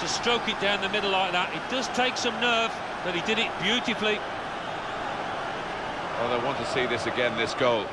To stroke it down the middle like that. It does take some nerve, but he did it beautifully. Well, they want to see this again, this goal.